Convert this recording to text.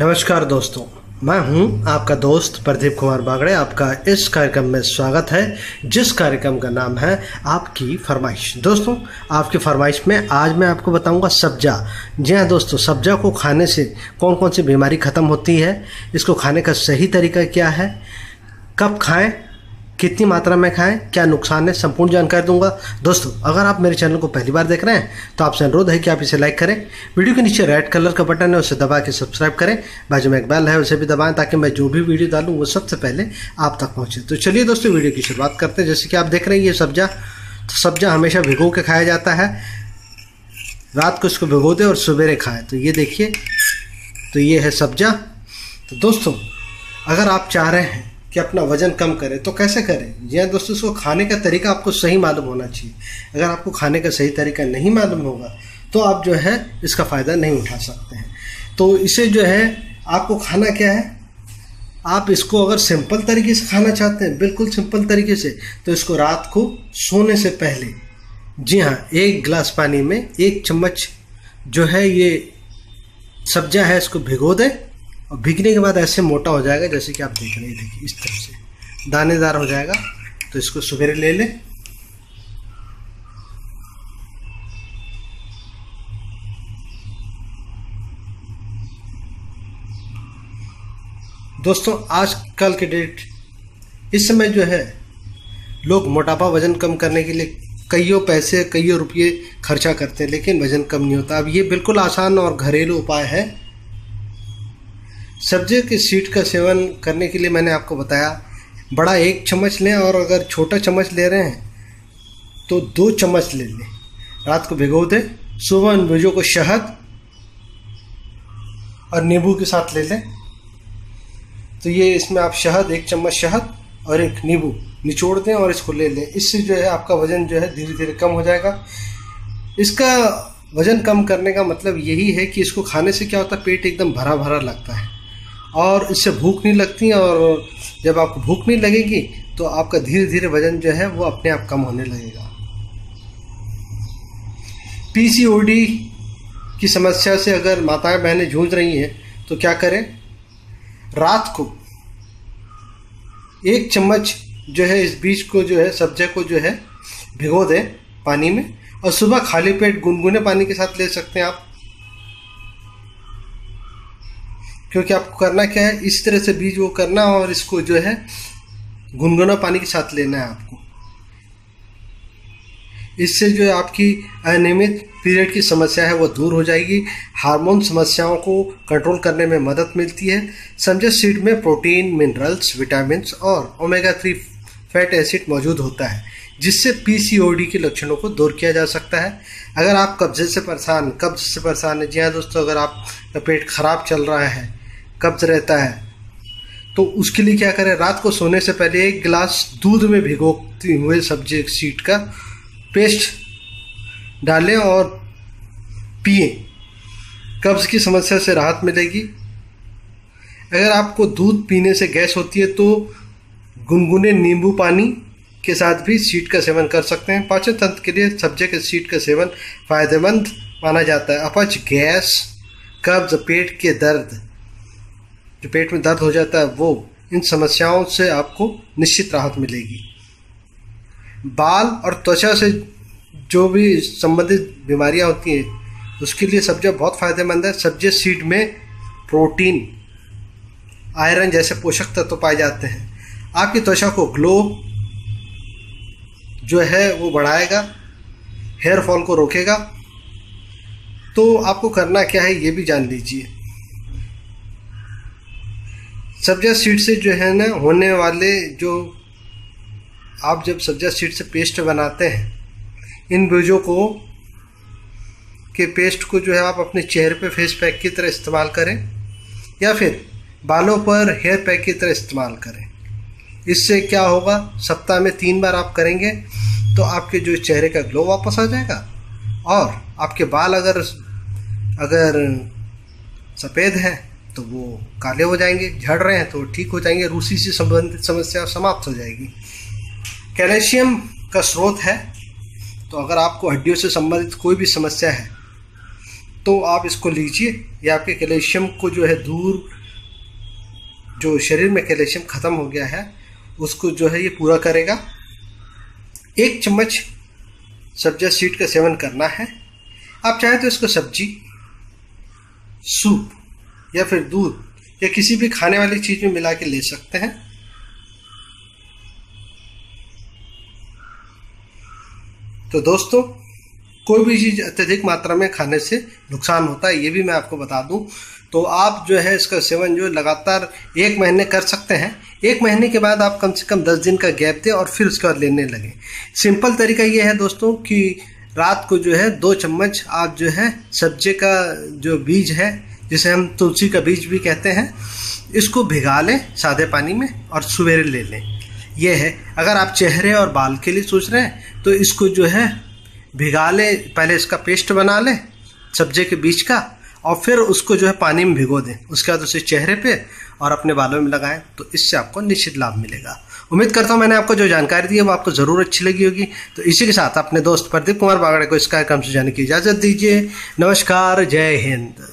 नमस्कार दोस्तों, मैं हूँ आपका दोस्त प्रदीप कुमार बागड़े। आपका इस कार्यक्रम में स्वागत है, जिस कार्यक्रम का नाम है आपकी फरमाइश। दोस्तों, आपकी फरमाइश में आज मैं आपको बताऊँगा सब्जा। जी हाँ दोस्तों, सब्जा को खाने से कौन कौन सी बीमारी ख़त्म होती है, इसको खाने का सही तरीका क्या है, कब खाएँ कितनी मात्रा में खाएँ, क्या नुकसान है, संपूर्ण जानकारी दूँगा। दोस्तों, अगर आप मेरे चैनल को पहली बार देख रहे हैं तो आपसे अनुरोध है कि आप इसे लाइक करें, वीडियो के नीचे रेड कलर का बटन है, उसे दबा के सब्सक्राइब करें, बाजू में एक बेल है, उसे भी दबाएँ, ताकि मैं जो भी वीडियो डालूँ, वो सबसे पहले आप तक पहुँचे। तो चलिए दोस्तों, वीडियो की शुरुआत करते हैं। जैसे कि आप देख रहे हैं, ये सब्जा तो सब्जा हमेशा भिगो के खाया जाता है। रात को इसको भिगो दें और सवेरे खाएँ। तो ये देखिए तो ये है सब्जा। तो दोस्तों, अगर आप चाह रहे हैं कि अपना वज़न कम करें तो कैसे करें? जी हाँ दोस्तों, इसको खाने का तरीका आपको सही मालूम होना चाहिए। अगर आपको खाने का सही तरीका नहीं मालूम होगा तो आप जो है इसका फ़ायदा नहीं उठा सकते हैं। तो इसे जो है, आपको खाना क्या है? आप इसको अगर सिंपल तरीके से खाना चाहते हैं, बिल्कुल सिंपल तरीके से तो इसको रात को सोने से पहले, जी हाँ एक गिलास पानी में एक चम्मच जो है ये सब्जा है, इसको भिगो दें। और भीगने के बाद ऐसे मोटा हो जाएगा जैसे कि आप देख रहे हैं, देखिए, इस तरह से। दानेदार हो जाएगा तो इसको सवेरे ले लें। दोस्तों आजकल के डेट, इस समय जो है, लोग मोटापा, वज़न कम करने के लिए कईयों पैसे, कईयों रुपये खर्चा करते हैं, लेकिन वज़न कम नहीं होता। अब ये बिल्कुल आसान और घरेलू उपाय है। सब्ज़ी के सीट का सेवन करने के लिए मैंने आपको बताया, बड़ा एक चम्मच लें और अगर छोटा चम्मच ले रहे हैं तो दो चम्मच ले लें। रात को भिगो दें, सुबह उन बीजों को शहद और नींबू के साथ ले लें। तो ये इसमें आप शहद, एक चम्मच शहद और एक नींबू निचोड़ दें और इसको ले लें। इससे जो है आपका वज़न जो है धीरे धीरे कम हो जाएगा। इसका वज़न कम करने का मतलब यही है कि इसको खाने से क्या होता है, पेट एकदम भरा भरा लगता है। और इससे भूख नहीं लगती और जब आपको भूख नहीं लगेगी तो आपका धीरे धीरे वज़न जो है, वो अपने आप कम होने लगेगा। पीसीओडी की समस्या से अगर माताएँ बहनें जूझ रही हैं तो क्या करें? रात को एक चम्मच जो है, इस बीज को जो है सब्जे को जो है, भिगो दें पानी में और सुबह खाली पेट गुनगुने पानी के साथ ले सकते हैं आप। क्योंकि आपको करना क्या है, इस तरह से बीज वो करना और इसको जो है गुनगुना पानी के साथ लेना है आपको। इससे जो है आपकी अनियमित पीरियड की समस्या है वो दूर हो जाएगी। हार्मोन समस्याओं को कंट्रोल करने में मदद मिलती है। समझे सीड में प्रोटीन, मिनरल्स विटामिन और ओमेगा थ्री फैट एसिड मौजूद होता है, जिससे पीसीओडी के लक्षणों को दूर किया जा सकता है। अगर आप कब्जे से परेशान, कब्ज से परेशान है, जी हाँ दोस्तों, अगर आपका पेट खराब चल रहा है कब्ज रहता है। तो उसके लिए क्या करें? रात को सोने से पहले एक गिलास दूध में भिगोते हुए सब्ज़ी सीट का पेस्ट डालें और पिए। कब्ज की समस्या से राहत मिलेगी। अगर आपको दूध पीने से गैस होती है तो गुनगुने नींबू पानी के साथ भी सीट का सेवन कर सकते हैं। पाचन तंत्र के लिए सब्ज़ी के सीट का सेवन फ़ायदेमंद माना जाता है। अपच गैस, कब्ज, पेट के दर्द जो पेट में दर्द हो जाता है, वो इन समस्याओं से आपको निश्चित राहत मिलेगी। बाल और त्वचा से जो भी संबंधित बीमारियाँ होती हैं, उसके लिए सब्ज़ियाँ बहुत फ़ायदेमंद है। सब्ज़ी सीड में प्रोटीन, आयरन जैसे पोषक तत्व तो पाए जाते हैं। आपकी त्वचा को ग्लो जो है, वो बढ़ाएगा, हेयर फॉल को रोकेगा। तो आपको करना क्या है, ये भी जान लीजिए। सब्जा सीड से जो है ना, होने वाले जो आप जब सब्जा सीड से पेस्ट बनाते हैं, इन बीजों को, के पेस्ट को जो है आप अपने चेहरे पे फेस पैक की तरह इस्तेमाल करें, या फिर बालों पर हेयर पैक की तरह इस्तेमाल करें। इससे क्या होगा, सप्ताह में तीन बार आप करेंगे तो आपके जो चेहरे का ग्लो वापस आ जाएगा, और आपके बाल अगर अगर सफ़ेद हैं तो वो काले हो जाएँगे, झड़ रहे हैं तो ठीक हो जाएँगे, रूसी से संबंधित समस्या समाप्त हो जाएगी। कैल्शियम का स्रोत है तो अगर आपको हड्डियों से संबंधित कोई भी समस्या है तो आप इसको लीजिए। या आपके कैल्शियम को जो है दूर, जो शरीर में कैल्शियम ख़त्म हो गया है, उसको जो है ये पूरा करेगा। एक चम्मच सब्जा सीड का सेवन करना है। आप चाहें तो इसको सब्ज़ी, सूप या फिर दूध या किसी भी खाने वाली चीज़ में मिला के ले सकते हैं। तो दोस्तों, कोई भी चीज़ अत्यधिक मात्रा में खाने से नुकसान होता है, ये भी मैं आपको बता दूँ। तो आप जो है इसका सेवन जो लगातार एक महीने कर सकते हैं। एक महीने के बाद आप कम से कम दस दिन का गैप दें और फिर उसके बाद लेने लगें। सिंपल तरीका ये है दोस्तों कि रात को जो है दो चम्मच आप जो है सब्ज़ी का जो बीज है जिसे हम तुलसी का बीज भी कहते हैं, इसको भिगा लें सादे पानी में और सवेरे ले लें। यह है, अगर आप चेहरे और बाल के लिए सोच रहे हैं तो इसको जो है, भिगा लें, पहले इसका पेस्ट बना लें, सब्जे के बीज का, और फिर उसको जो है पानी में भिगो दें। उसके बाद उसे चेहरे पे और अपने बालों में लगाएँ तो इससे आपको निश्चित लाभ मिलेगा। उम्मीद करता हूँ मैंने आपको जो जानकारी दी है, वो आपको ज़रूर अच्छी लगी होगी। तो इसी के साथ अपने दोस्त प्रदीप कुमार बागड़े को इस कार्यक्रम से जाने की इजाज़त दीजिए। नमस्कार, जय हिंद।